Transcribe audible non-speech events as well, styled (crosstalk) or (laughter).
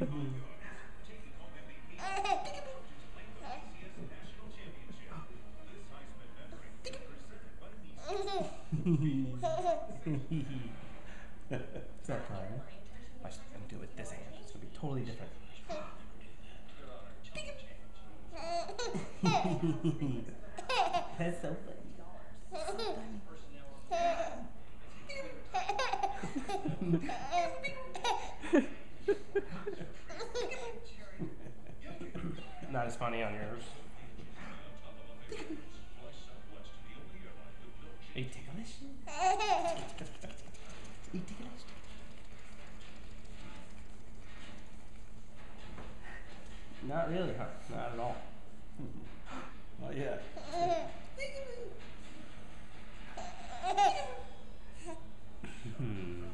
it's not time. Watch them do it with this hand. It's gonna be totally different. That's so funny. So funny. (laughs) Not as funny on yours. Are you ticklish? (laughs) Are you ticklish? Not really, huh? Not at all. (laughs) Not yet. (laughs) Hmm.